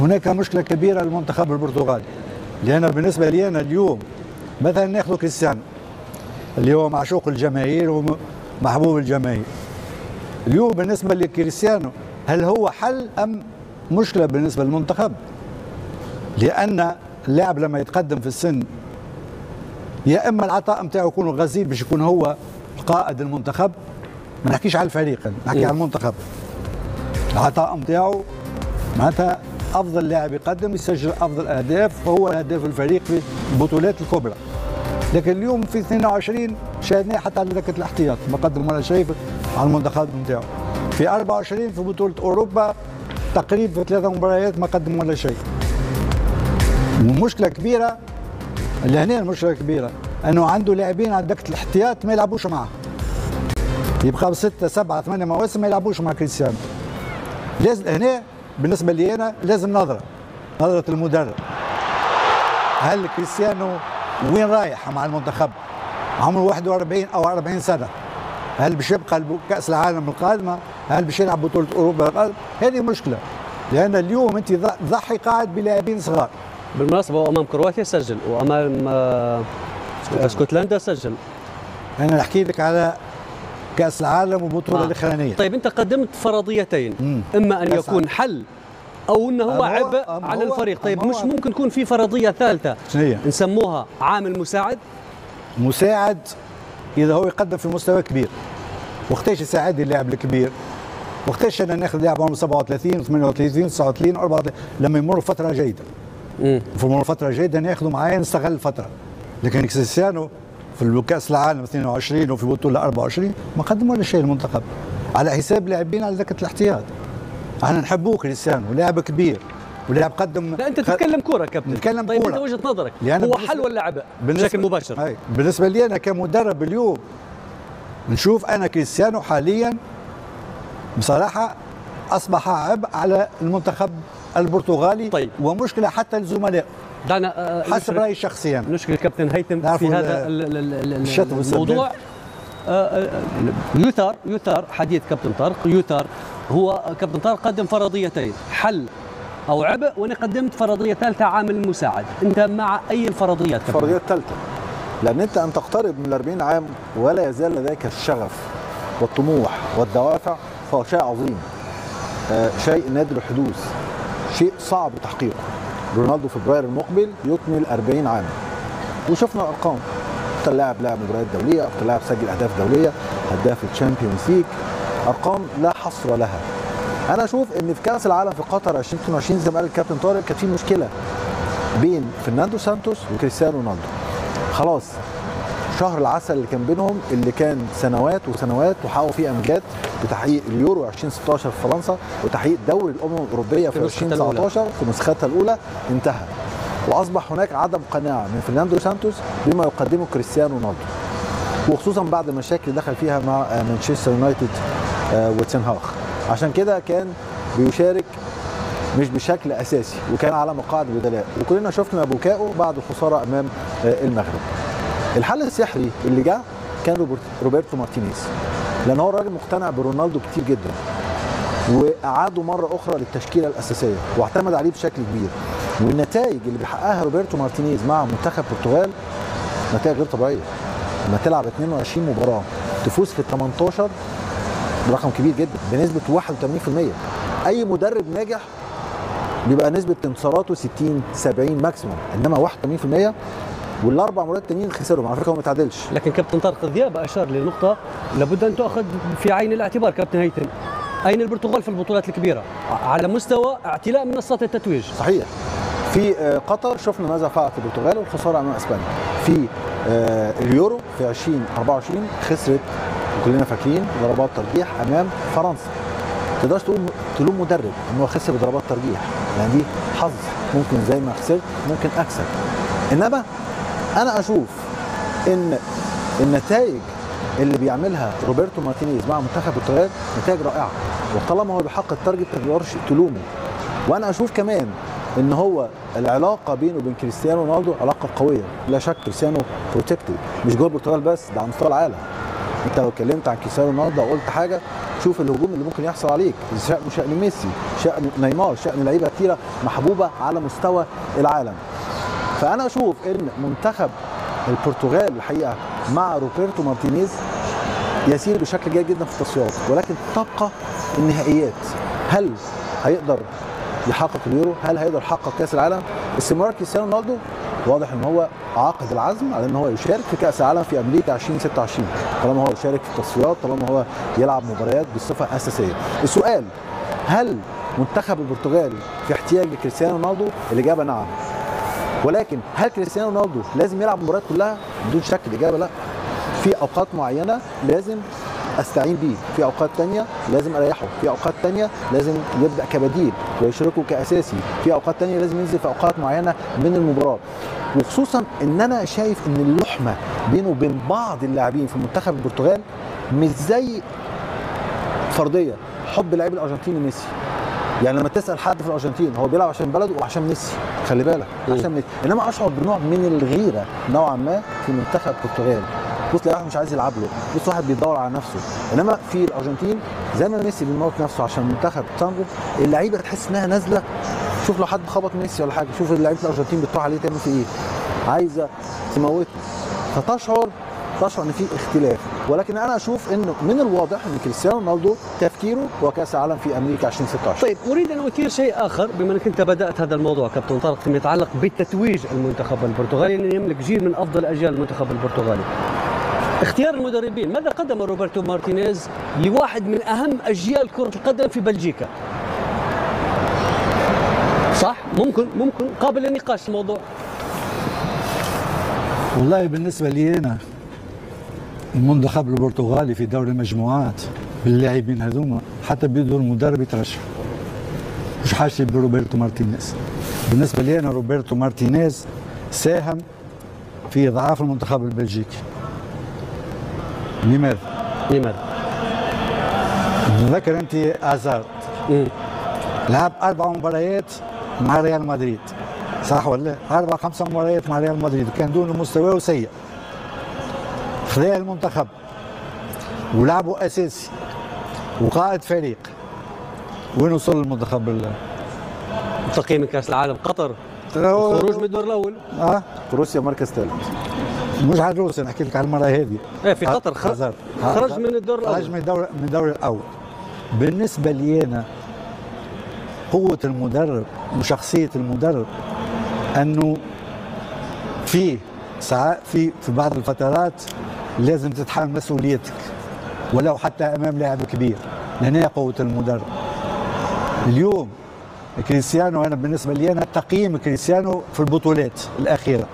هناك مشكلة كبيرة للمنتخب البرتغالي لأن بالنسبة لي أنا اليوم مثلا نأخذ كريستيانو اللي هو معشوق الجماهير ومحبوب الجماهير. اليوم بالنسبة لكريستيانو هل هو حل أم مشكلة بالنسبة للمنتخب؟ لأن اللاعب لما يتقدم في السن يا إما العطاء نتاعو يكون غزير باش يكون هو قائد المنتخب. ما نحكيش على الفريق نحكي على المنتخب. العطاء نتاعو معناتها أفضل لاعب يقدم يسجل أفضل أهداف وهو هداف الفريق في البطولات الكبرى. لكن اليوم في 22 شاهدناه حتى على دكه الاحتياط ما قدم ولا شيء على المنتخب نتاعو في 24 في بطولة أوروبا تقريبا في ثلاثة مباريات ما قدم ولا شيء. ومشكله كبيرة اللي هنا المشكلة الكبيره إنه عنده لاعبين على دكه الاحتياط ما يلعبوش معه يبقى ستة سبعة ثمانية مواسم ما يلعبوش مع كريستيانو. لازم هنا بالنسبة لي أنا لازم نظرة نظرة المدرب. هل كريستيانو وين رايح مع المنتخب؟ عمره 41 أو 40 سنة. هل باش يبقى كأس العالم القادمة؟ هل باش يلعب بطولة أوروبا القادمة؟ هذه مشكلة. لأن اليوم أنت ضحي قاعد بلاعبين صغار. بالمناسبة أمام كرواتيا سجل وأمام آه، اسكتلندا سجل. أنا نحكي لك على كاس العالم والبطوله آه. الاخرانيه طيب أنت قدمت فرضيتين. مم. إما أن يكون حل أو إنه هو عبء على الفريق. طيب مش ممكن يكون في فرضية ثالثة؟ نسموها عامل مساعد مساعد إذا هو يقدم في مستوى كبير. وقتاش يساعدني اللاعب الكبير؟ وقتاش أنا نأخذ لاعب عمره 37 38 39 34 لما يمر فترة جيدة. امم في فترة جيدة نأخذه معايا نستغل الفترة. لكن كريستيانو في كاس العالم 22 وفي بطولة 24 ما قدم ولا شيء المنتخب على حساب لاعبين على ذكة الاحتياط إحنا نحبوه كريستيانو لاعب كبير ولاعب قدم لا أنت تتكلم كورة كابتن نتكلم طيب كورة. انت وجهة نظرك هو حل ولا عبء بشكل مباشر هاي. بالنسبة لي أنا كمدرب اليوم نشوف أنا كريستيانو حاليا بصراحة أصبح عبء على المنتخب البرتغالي طيب. ومشكلة حتى الزملاء. دعنا آه، حسب رأيي شخصيا. نشكر الكابتن هيثم في هذا الموضوع. آه، آه، يثار يثار حديث كابتن طارق. يثار هو كابتن طارق قدم فرضيتين حل أو عبء وأنا قدمت فرضية ثالثة عامل مساعد أنت مع أي الفرضيات الفرضيه الثالثه لأن أنت أن تقترب من 40 عام ولا يزال لديك الشغف والطموح والدوافع فهو شيء عظيم. شيء نادر الحدوث. شيء صعب تحقيقه. رونالدو فبراير المقبل يكمل 40 عام وشفنا الارقام أكثر لاعب لاعب مباريات دولية أكثر لاعب سجل أهداف دولية هداف ال Champions League. أرقام لا حصر لها. أنا أشوف إن في كأس العالم في قطر 2022 زي ما قال الكابتن طارق كانت في مشكلة بين فرناندو سانتوس وكريستيانو رونالدو. خلاص شهر العسل اللي كان بينهم اللي كان سنوات وسنوات وحققوا فيه أمجاد بتحقيق اليورو 2016 في فرنسا وتحقيق دوري الأمم الأوروبية في 2019 في نسختها الأولى انتهى. وأصبح هناك عدم قناعة من فرناندو سانتوس بما يقدمه كريستيانو رونالدو. وخصوصا بعد المشاكل اللي دخل فيها مع مانشستر يونايتد آه، وتنهاخ عشان كده كان بيشارك مش بشكل أساسي وكان على مقاعد البدلاء وكلنا شفنا بكائه بعد الخساره أمام آه، المغرب. الحل السحري اللي جه كان روبرتو مارتينيز. لأن هو راجل مقتنع برونالدو كتير جدا وأعاده مرة أخرى للتشكيلة الأساسية واعتمد عليه بشكل كبير. والنتائج اللي بيحققها روبرتو مارتينيز مع منتخب البرتغال نتائج غير طبيعية. لما تلعب 22 مباراة تفوز في 18 رقم كبير جدا بنسبة 81% أي مدرب ناجح بيبقى نسبة انتصاراته 60 70 ماكسيموم إنما 81% والأربع مرات التانيين خسرهم على فكره هو ما تعادلش. لكن كابتن طارق ذياب أشار لنقطة لابد أن تؤخذ في عين الاعتبار كابتن هيثم. أين البرتغال في البطولات الكبيرة؟ على مستوى اعتلاء منصات التتويج. صحيح. في آه، قطر شفنا ماذا فعلت البرتغال والخساره أمام إسبانيا. في آه، اليورو في 2024 خسرت كلنا فاكرين ضربات ترجيح أمام فرنسا. تقدرش تقول تلوم مدرب ان هو خسر بضربات ترجيح. يعني دي حظ ممكن زي ما خسرت ممكن أكسب. إنما أنا أشوف إن النتائج اللي بيعملها روبرتو مارتينيز مع منتخب البرتغال نتائج رائعة. وطالما هو بيحقق ال target ما تقدرش تلومه وأنا أشوف كمان إن هو العلاقة بينه وبين كريستيانو رونالدو علاقة قوية لا شك كريستيانو protected مش جوه البرتغال بس ده على مستوى العالم. أنت لو اتكلمت عن كريستيانو رونالدو وقلت حاجة شوف الهجوم اللي ممكن يحصل عليك شأن شأن ميسي شأن نيمار شأن لعيبة كثيره محبوبة على مستوى العالم. فأنا أشوف إن منتخب البرتغال الحقيقة مع روبرتو مارتينيز يسير بشكل جيد جدا في التصفيات ولكن تبقى النهائيات. هل هيقدر يحقق اليورو؟ هل هيقدر يحقق كأس العالم؟ استمرار كريستيانو رونالدو واضح إن هو عاقد العزم على إن هو يشارك في كأس العالم في أمريكا 2026 طالما هو يشارك في التصفيات طالما هو يلعب مباريات بصفة أساسية. السؤال هل منتخب البرتغال في احتياج لكريستيانو رونالدو؟ الإجابة نعم. ولكن هل كريستيانو رونالدو لازم يلعب المباريات كلها؟ بدون شك الإجابة لا. في أوقات معينة لازم أستعين بيه. في أوقات تانية لازم أريحه. في أوقات تانية لازم يبدأ كبديل ويشاركه كأساسي. في أوقات تانية لازم ينزل في أوقات معينة من المباراة. وخصوصا إن أنا شايف إن اللحمة بينه وبين بعض اللاعبين في منتخب البرتغال مش زي فرضية حب لاعب الأرجنتين لميسي يعني لما تسأل حد في الأرجنتين هو بيلعب عشان بلده وعشان ميسي خلي بالك عشان ميسي. إنما أشعر بنوع من الغيرة نوعا ما في منتخب البرتغال. بص واحد مش عايز يلعب له. بص واحد بيدور على نفسه. إنما في الأرجنتين زي ما ميسي بيموت نفسه عشان منتخب تانجو اللعيبة تحس إنها نازلة. شوف لو حد خبط ميسي ولا حاجة شوف لعيبه الأرجنتين بتروح عليه تعمل فيه إيه. عايزة تموته. فتشعر تشعر إن في اختلاف. ولكن أنا أشوف انه من الواضح إن كريستيانو رونالدو تفكيره هو كاس العالم في أمريكا 2026 طيب أريد أن أثير شيء آخر. بما أنك أنت بدأت هذا الموضوع كابتن طارق فيما يتعلق بتتويج المنتخب البرتغالي انه يملك جيل من أفضل أجيال المنتخب البرتغالي. اختيار المدربين ماذا قدم روبرتو مارتينيز لواحد من أهم أجيال كرة القدم في بلجيكا؟ صح؟ ممكن ممكن. قابل للنقاش الموضوع. والله بالنسبة لي أنا المنتخب البرتغالي في دوري المجموعات باللاعبين هذوما حتى بدون مدرب يترشح. مش حاشتي بروبرتو مارتينيز. بالنسبة لي أنا روبرتو مارتينيز ساهم في إضعاف المنتخب البلجيكي. لماذا؟ لماذا؟ تذكر أنت أزارد. لعب أربع مباريات مع ريال مدريد. صح ولا أربع خمسة مباريات مع ريال مدريد. وكان دون مستواه سيء خذا المنتخب ولعبوا أساسي وقائد فريق. وين وصل المنتخب تقييم كأس العالم قطر. خروج من الدور الأول. آه. روسيا مركز ثالث. مش على روسيا نحكي لك على المرة هذه. إيه في قطر خرج, خرج من الدور الأول. خرج من الدور من الدور الأول. بالنسبة لي أنا قوة المدرب وشخصية المدرب أنه في ساعات في في بعض الفترات لازم تتحمل مسؤوليتك ولو حتى أمام لاعب كبير. لأن هي قوة المدرب. اليوم كريستيانو أنا بالنسبة لي أنا تقييم كريستيانو في البطولات الأخيرة.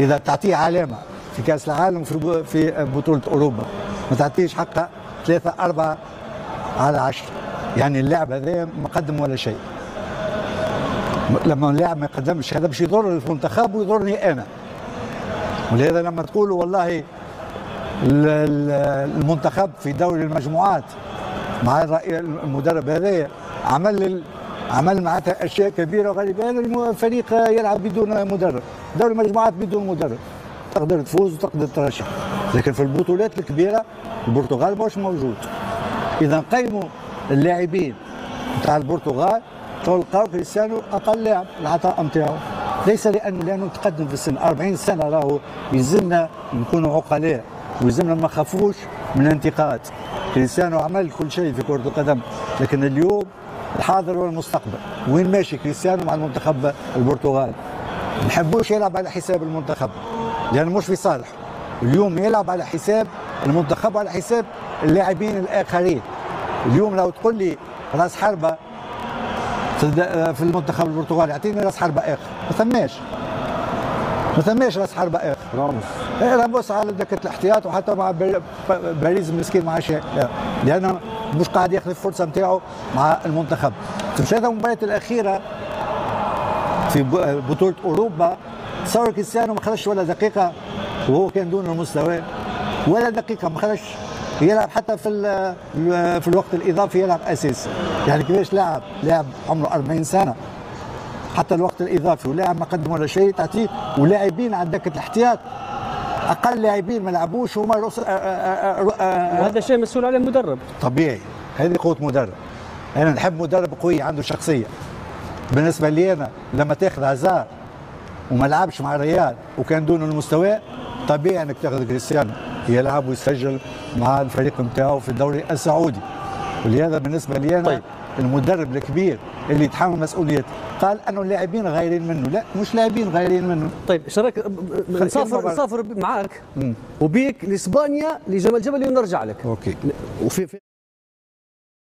إذا تعطيه علامة في كأس العالم في في بطولة أوروبا ما تعطيش حقها ثلاثة أربعة على عشرة. يعني اللاعب هذا ما قدم ولا شيء. لما اللاعب ما يقدمش هذا باش يضر المنتخب ويضرني أنا. ولهذا لما تقولوا والله المنتخب في دوري المجموعات مع المدرب هذا عمل عمل معناتها أشياء كبيرة هذا الفريق يلعب بدون مدرب دوري المجموعات بدون مدرب. تقدر تفوز وتقدر ترشح لكن في البطولات الكبيرة البرتغال مش موجود. إذا قيموا اللاعبين بتاع البرتغال تلقاو كريستيانو أقل لاعب العطاء نتاعو ليس لأنه لأنه تقدم في السن. 40 سنة راهو يلزمنا نكونوا عقلاء ويلزمنا ما نخافوش من الانتقاد. كريستيانو عمل كل شيء في كرة القدم لكن اليوم الحاضر والمستقبل وين ماشي كريستيانو مع المنتخب البرتغال نحبوش يلعب على حساب المنتخب لأنه مش في صالح. اليوم يلعب على حساب المنتخب وعلى حساب اللاعبين الآخرين. اليوم لو تقول لي راس حربة في المنتخب البرتغالي. اعطيني راس حربة آخر. ما ثماش. ما ثماش راس حربة آخر. راموس. إيه راموس على دكه الاحتياط وحتى مع باريس مسكين مع شيء لأنه مش قاعد ياخذ الفرصة نتاعو مع المنتخب. في الثلاثه المباريات الأخيرة في بطولة أوروبا. تصور كريستيانو ما خرجش ولا دقيقة وهو كان دون المستوى. ولا دقيقة ما خرجش. يلعب حتى في في الوقت الإضافي يلعب اساسي يعني كيفاش لاعب؟ لاعب عمره 40 سنة. حتى الوقت الإضافي ولاعب ما قدم ولا شيء تعطيه. ولاعبين على دكه الاحتياط. أقل لاعبين ما لعبوش هما رؤوس وهذا شيء مسؤول عليه المدرب. طبيعي. هذه قوة مدرب. أنا نحب مدرب قوي عنده شخصية. بالنسبة لي أنا لما تاخذ هزار وما لعبش مع الريال وكان دون المستوى طبيعي إنك تاخذ كريستيانو. يلعب ويسجل مع الفريق نتاعو في الدوري السعودي. ولهذا بالنسبة لي أنا طيب. المدرب الكبير اللي يتحمل مسؤوليته قال أنه اللاعبين غايرين منه. لا مش لاعبين غايرين منه. طيب شرك نسافر نسافر معاك. وبيك لإسبانيا لجمال جبل ونرجع لك. أوكي. وفي